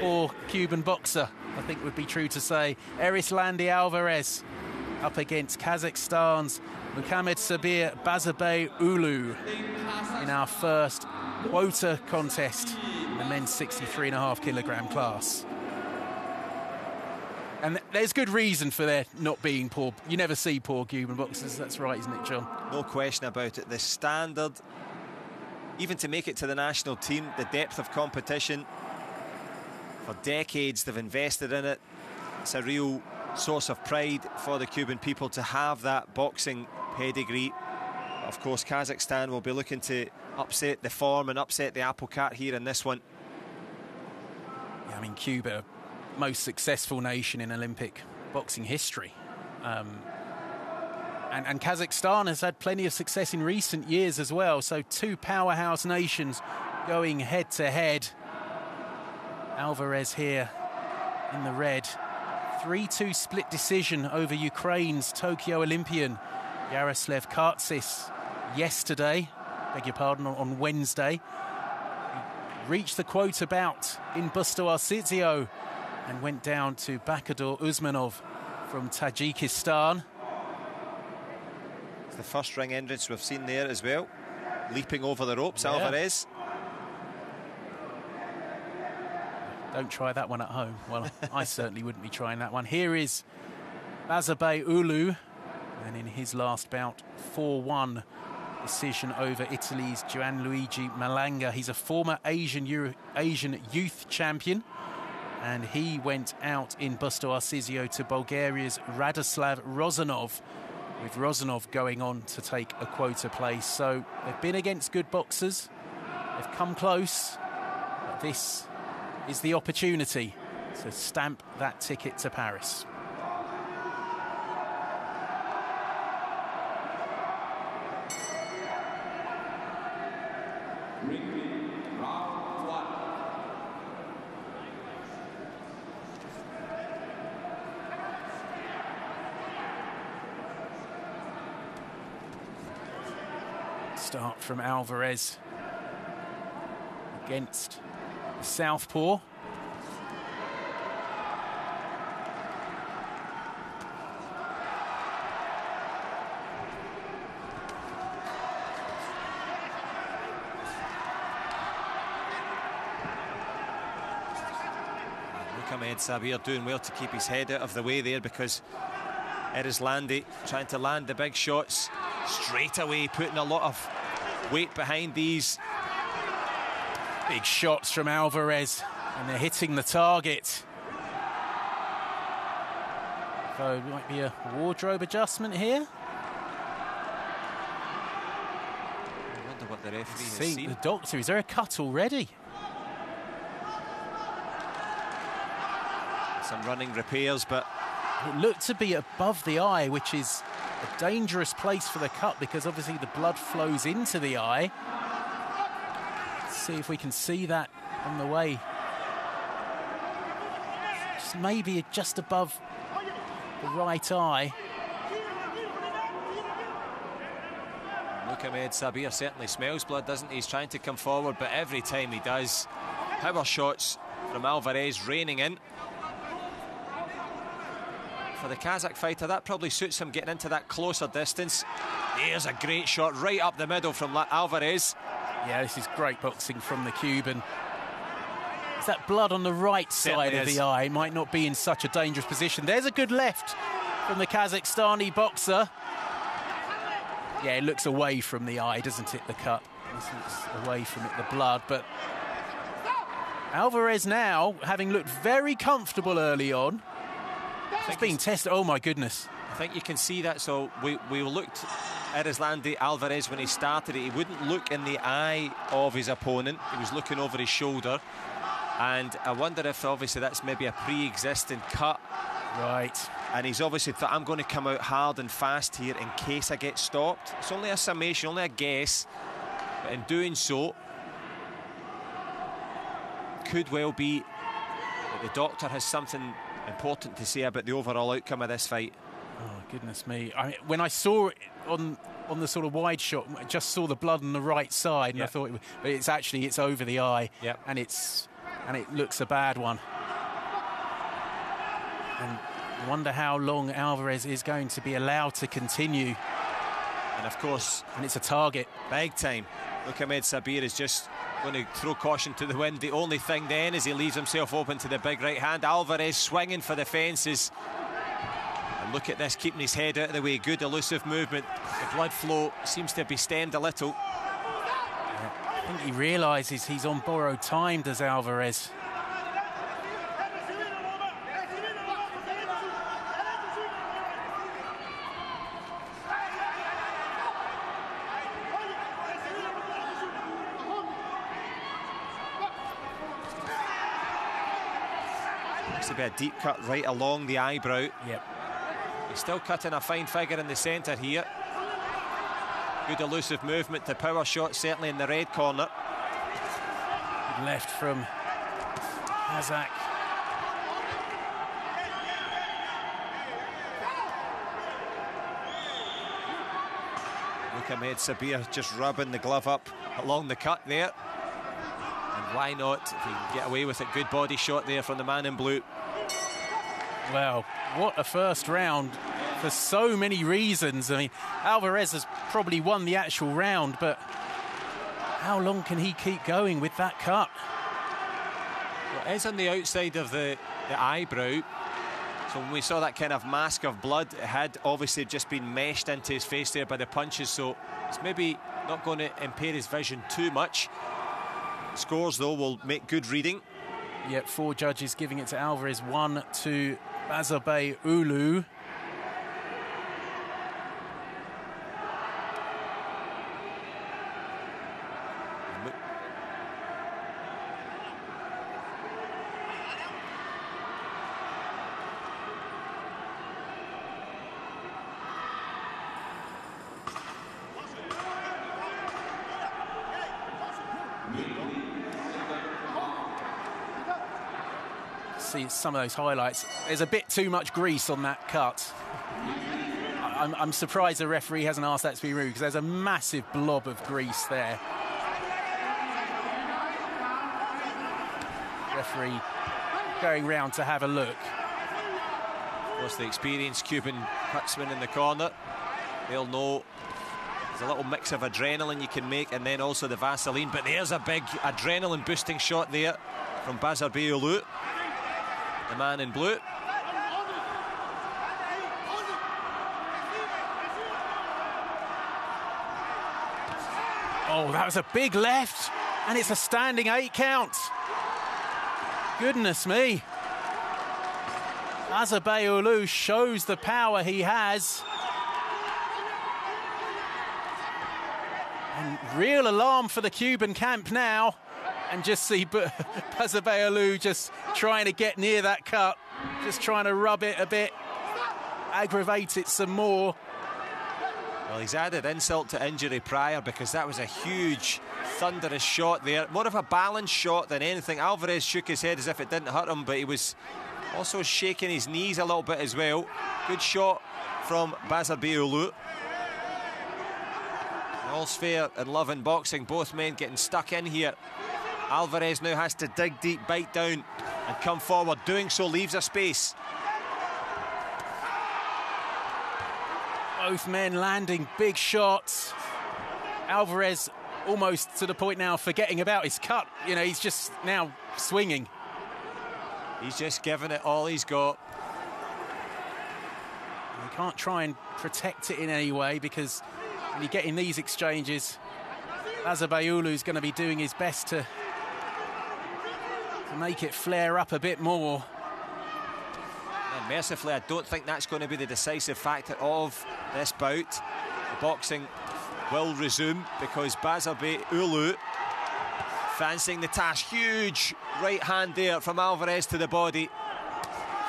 for Cuban boxer, I think would be true to say. Erislandy Alvarez up against Kazakhstan's Muhammad Sabir Bazabay Ulu in our first quota contest in the men's 63.5 kilogram class. And there's good reason for there not being poor. You never see poor Cuban boxers. That's right, isn't it, John? No question about it. The standard, even to make it to the national team, the depth of competition. For decades, they've invested in it. It's a real source of pride for the Cuban people to have that boxing pedigree. Of course, Kazakhstan will be looking to upset the form and upset the apple cart here in this one. Yeah, I mean, Cuba, most successful nation in Olympic boxing history. Um, and, and, Kazakhstan has had plenty of success in recent years as well. So, two powerhouse nations going head to head. Alvarez here in the red. 3 2 split decision over Ukraine's Tokyo Olympian Yaroslav Kartsis yesterday, beg your pardon, on Wednesday. He reached the quota bout in Busto Arsizio and went down to Bakhodur Usmonov from Tajikistan. It's the first ring entrance we've seen there as well. Leaping over the ropes, yeah. Alvarez. Don't try that one at home. Well, I certainly wouldn't be trying that one. Here is Bazarbaiuly, and in his last bout, 4 1 decision over Italy's Gianluigi Malanga. He's a former Asian, Euro- Asian youth champion, and he went out in Busto Arsizio to Bulgaria's Radoslav Rosenov, with Rosenov going on to take a quota place. So they've been against good boxers, they've come close, but this is the opportunity to stamp that ticket to Paris. Start from Alvarez against Southpaw. Mohamed Sabir doing well to keep his head out of the way there because Erislandy trying to land the big shots straight away, putting a lot of weight behind these Big shots from Alvarez, and they're hitting the target. So it might be a wardrobe adjustment here. I wonder what the referee See, has seen. The doctor, is there a cut already? Some running repairs, but it looked to be above the eye, which is a dangerous place for the cut because obviously the blood flows into the eye see if we can see that on the way. Just maybe just above the right eye. Look, Mohamed Sabir certainly smells blood, doesn't he? He's trying to come forward, but every time he does, power shots from Alvarez raining in. For the Kazakh fighter, that probably suits him getting into that closer distance. There's a great shot right up the middle from Alvarez. Yeah, this is great boxing from the Cuban. Is that blood on the right side of the eye? Might not be in such a dangerous position. There's a good left from the Kazakhstani boxer. Yeah, it looks away from the eye, doesn't it, the cut? It looks away from it, the blood. But Alvarez now, having looked very comfortable early on, it's being tested. Oh, my goodness. I think you can see that. So we, we looked Erislandy Alvarez, when he started it, he wouldn't look in the eye of his opponent. He was looking over his shoulder. And I wonder if obviously that's maybe a pre existing cut. Right. And he's obviously thought, I'm going to come out hard and fast here in case I get stopped. It's only a summation, only a guess. But in doing so, could well be that the doctor has something important to say about the overall outcome of this fight. Oh goodness me! I mean, when I saw it on on the sort of wide shot, I just saw the blood on the right side, and yep. I thought, it but it's actually it's over the eye, yep. and it's and it looks a bad one. And I wonder how long Alvarez is going to be allowed to continue. And of course, and it's a target. Big time. Mohamed Sabir is just going to throw caution to the wind. The only thing then is he leaves himself open to the big right hand. Alvarez swinging for the fences. And look at this, keeping his head out of the way. Good elusive movement. The blood flow seems to be stemmed a little. I think he realises he's on borrowed time, does Alvarez. to be a deep cut right along the eyebrow. Yep. He's still cutting a fine figure in the centre here. Good elusive movement to power shot, certainly in the red corner. Good left from Hazak. Look Mohamed Sabir just rubbing the glove up along the cut there. And why not? If he can get away with it, good body shot there from the man in blue. Well, what a first round for so many reasons. I mean, Alvarez has probably won the actual round, but how long can he keep going with that cut? Well, it is on the outside of the, the eyebrow. So when we saw that kind of mask of blood, it had obviously just been meshed into his face there by the punches. So it's maybe not going to impair his vision too much. Scores, though, will make good reading. Yep, four judges giving it to Alvarez, one to Bazarbaiuly. See some of those highlights. There's a bit too much grease on that cut. I'm, I'm surprised the referee hasn't asked that to be removed because there's a massive blob of grease there. Referee going round to have a look. Course, the experienced Cuban cutsman in the corner. They'll know there's a little mix of adrenaline you can make and then also the Vaseline. But there's a big adrenaline boosting shot there from Bazarbaiuly the man in blue. Oh, that was a big left, and it's a standing eight count. Goodness me. Bazarbaiuly shows the power he has. And real alarm for the Cuban camp now and just see Bazorbay Ulu just trying to get near that cut, just trying to rub it a bit, aggravate it some more. Well, he's added insult to injury prior because that was a huge, thunderous shot there. More of a balanced shot than anything. Alvarez shook his head as if it didn't hurt him, but he was also shaking his knees a little bit as well. Good shot from Ulu. All's fair in love and boxing. Both men getting stuck in here. Alvarez now has to dig deep, bite down, and come forward. Doing so leaves a space. Both men landing big shots. Alvarez almost to the point now forgetting about his cut. You know, he's just now swinging. He's just giving it all he's got. He can't try and protect it in any way because when you get in these exchanges, Bazarbaiuly is going to be doing his best to to make it flare up a bit more. And mercifully, I don't think that's going to be the decisive factor of this bout. The boxing will resume because Bazorbay Ulu fancying the task. Huge right hand there from Alvarez to the body.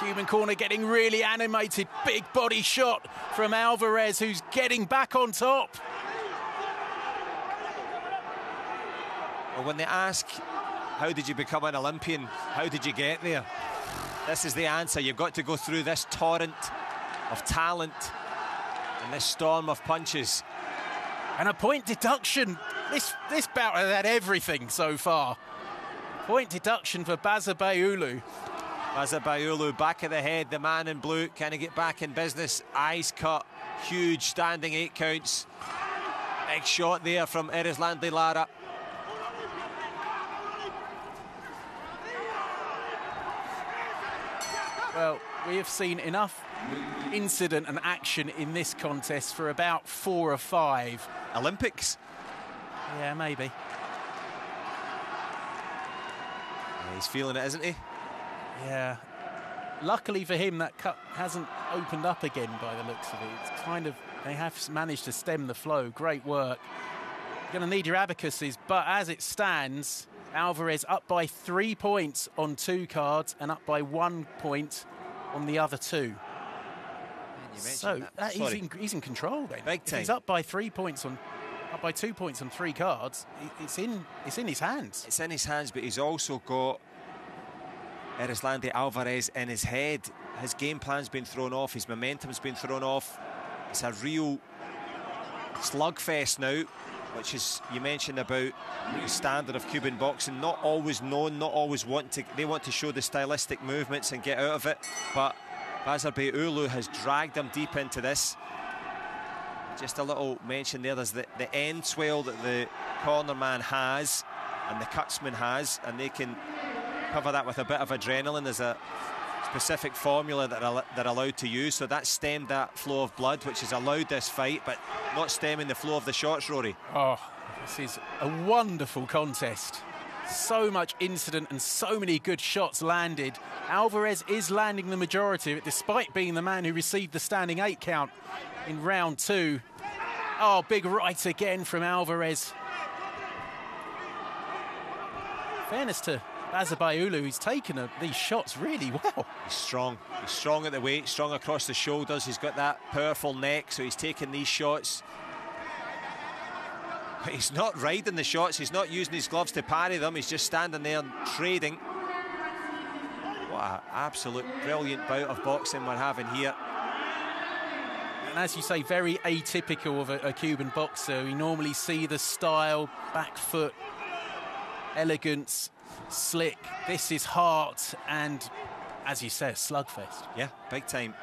Cuban corner getting really animated. Big body shot from Alvarez, who's getting back on top. Well, when they ask how did you become an Olympian? How did you get there? This is the answer. You've got to go through this torrent of talent and this storm of punches. And a point deduction. This this bout has had everything so far. Point deduction for Bazarbaiuly. Bazarbaiuly, back of the head, the man in blue, can he get back in business? Eyes cut, huge standing eight counts. Big shot there from Erislandy Lara. Well, we have seen enough incident and action in this contest for about four or five. Olympics? Yeah, maybe. Yeah, he's feeling it, isn't he? Yeah. Luckily for him, that cut hasn't opened up again by the looks of it. It's kind of, they have managed to stem the flow. Great work. You're going to need your abacuses, but as it stands, Alvarez up by three points on two cards and up by one point on the other two. So that, he's, in, he's in control then. Big time. He's up by three points on, up by two points on three cards. It's in, it's in his hands. It's in his hands, but he's also got Erislandy Alvarez in his head. His game plan's been thrown off. His momentum's been thrown off. It's a real slugfest now which is you mentioned about the standard of Cuban boxing, not always known, not always want to. They want to show the stylistic movements and get out of it, but Bazarbaiuly has dragged them deep into this. Just a little mention there. There's the, the Enswell that the corner man has and the cutsman has, and they can cover that with a bit of adrenaline. There's a specific formula that they're allowed to use. So that stemmed that flow of blood, which has allowed this fight, but not stemming the flow of the shots, Rory. Oh, this is a wonderful contest. So much incident and so many good shots landed. Alvarez is landing the majority of it, despite being the man who received the standing eight count in round two. Oh, big right again from Alvarez. Fairness to Bazarbaiuly, he's taken a, these shots really well. He's strong. He's strong at the weight, strong across the shoulders. He's got that powerful neck, so he's taking these shots. But he's not riding the shots. He's not using his gloves to parry them. He's just standing there and trading. What an absolute brilliant bout of boxing we're having here. And as you say, very atypical of a, a Cuban boxer. We normally see the style, back foot, elegance, slick. This is heart and, as you say, slugfest. Yeah, big time.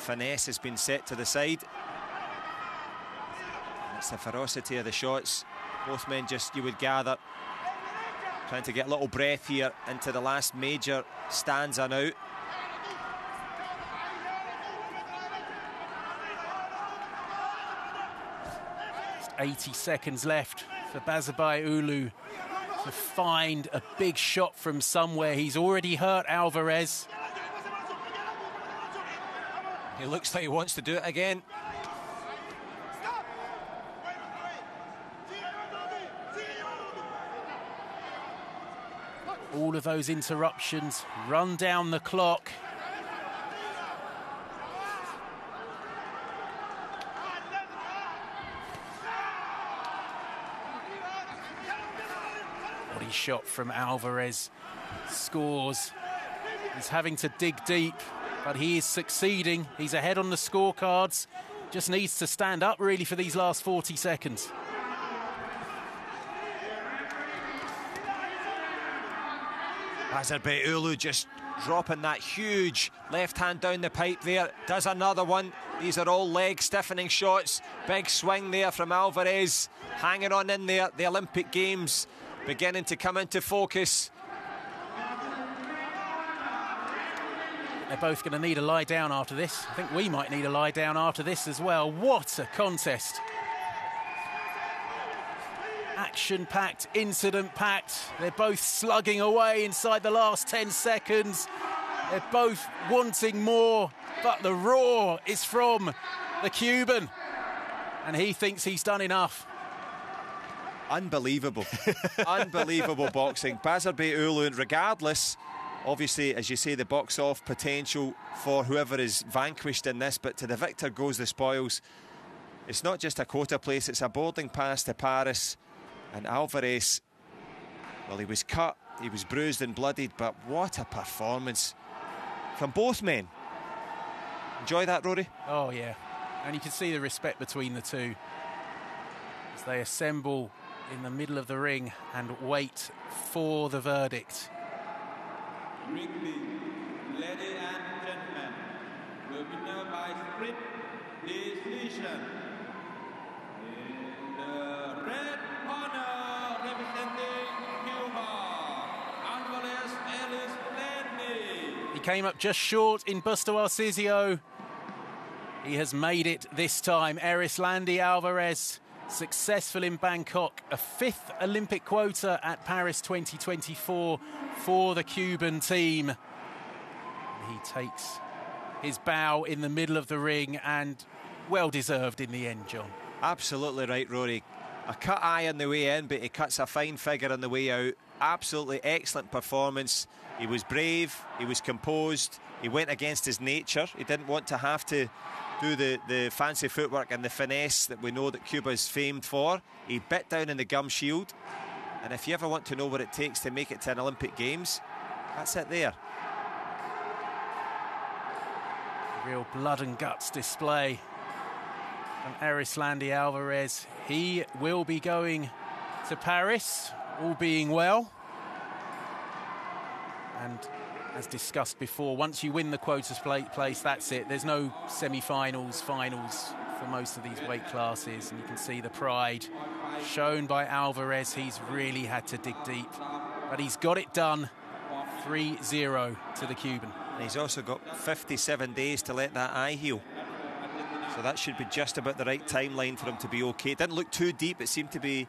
finesse has been set to the side. it's the ferocity of the shots. Both men just, you would gather, trying to get a little breath here into the last major stanza now. 80 seconds left for Bazarbaiuly to find a big shot from somewhere. He's already hurt Alvarez. He looks like he wants to do it again. All of those interruptions run down the clock. Shot from Alvarez. Scores. He's having to dig deep, but he is succeeding. He's ahead on the scorecards. Just needs to stand up really for these last 40 seconds. Azerbayulu just dropping that huge left hand down the pipe there. Does another one. These are all leg stiffening shots. Big swing there from Alvarez. Hanging on in there. The Olympic Games beginning to come into focus. They're both going to need a lie down after this. I think we might need a lie down after this as well. What a contest! Action packed, incident packed. They're both slugging away inside the last 10 seconds. They're both wanting more, but the roar is from the Cuban. And he thinks he's done enough. Unbelievable. Unbelievable boxing. Bazarbaiuly, regardless, obviously, as you say, the box off potential for whoever is vanquished in this, but to the victor goes the spoils. It's not just a quota place, it's a boarding pass to Paris. And Alvarez, well, he was cut, he was bruised and bloodied, but what a performance from both men. Enjoy that, Rory? Oh, yeah. And you can see the respect between the two as they assemble in the middle of the ring and wait for the verdict. Ladies and gentlemen, the winner by split decision. In the red corner, representing Cuba, Alvarez Ellis Landy. He came up just short in Busto Arsizio. He has made it this time. Erislandy Alvarez, successful in Bangkok, a fifth Olympic quota at Paris 2024 for the Cuban team. He takes his bow in the middle of the ring and well deserved in the end, John. Absolutely right, Rory. A cut eye on the way in, but he cuts a fine figure on the way out. Absolutely excellent performance. He was brave, he was composed, he went against his nature. He didn't want to have to do the, the fancy footwork and the finesse that we know that Cuba is famed for. He bit down in the gum shield. And if you ever want to know what it takes to make it to an Olympic Games, that's it there. Real blood and guts display from Erislandy Alvarez. He will be going to Paris, all being well. And as discussed before, once you win the quotas place, that's it. There's no semi-finals, finals for most of these weight classes, and you can see the pride shown by Alvarez. He's really had to dig deep, but he's got it done. 3-0 to the Cuban. And he's also got 57 days to let that eye heal. So that should be just about the right timeline for him to be okay. It didn't look too deep. It seemed to be